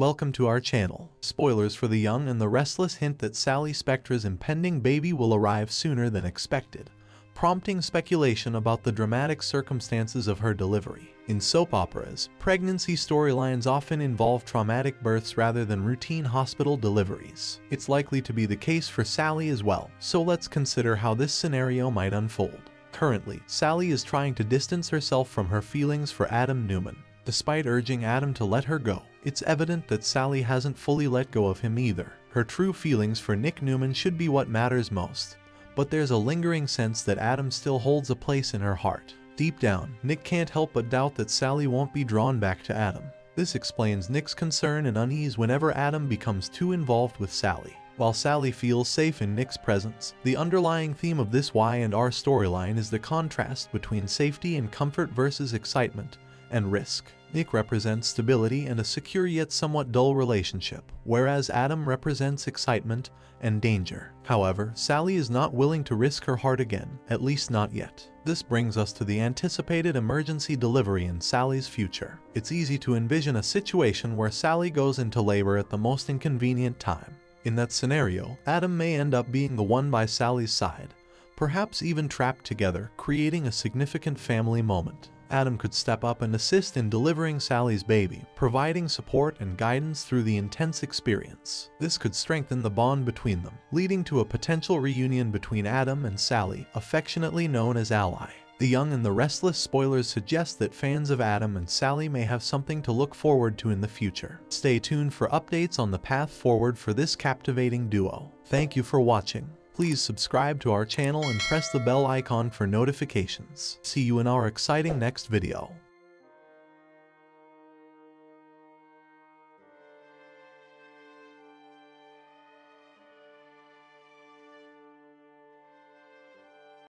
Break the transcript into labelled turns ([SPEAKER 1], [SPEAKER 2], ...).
[SPEAKER 1] Welcome to our channel. Spoilers for The Young and the Restless hint that Sally Spectra's impending baby will arrive sooner than expected, prompting speculation about the dramatic circumstances of her delivery. In soap operas, pregnancy storylines often involve traumatic births rather than routine hospital deliveries. It's likely to be the case for Sally as well, so let's consider how this scenario might unfold. Currently, Sally is trying to distance herself from her feelings for Adam Newman. Despite urging Adam to let her go, it's evident that Sally hasn't fully let go of him either. Her true feelings for Nick Newman should be what matters most, but there's a lingering sense that Adam still holds a place in her heart. Deep down, Nick can't help but doubt that Sally won't be drawn back to Adam. This explains Nick's concern and unease whenever Adam becomes too involved with Sally. While Sally feels safe in Nick's presence, the underlying theme of this Y and R storyline is the contrast between safety and comfort versus excitement and risk. Nick represents stability and a secure yet somewhat dull relationship, whereas Adam represents excitement and danger. However, Sally is not willing to risk her heart again, at least not yet. This brings us to the anticipated emergency delivery in Sally's future. It's easy to envision a situation where Sally goes into labor at the most inconvenient time. In that scenario, Adam may end up being the one by Sally's side, perhaps even trapped together, creating a significant family moment. Adam could step up and assist in delivering Sally's baby, providing support and guidance through the intense experience. This could strengthen the bond between them, leading to a potential reunion between Adam and Sally, affectionately known as Ally. The Young and the Restless spoilers suggest that fans of Adam and Sally may have something to look forward to in the future. Stay tuned for updates on the path forward for this captivating duo. Thank you for watching. Please subscribe to our channel and press the bell icon for notifications. See you in our exciting next video.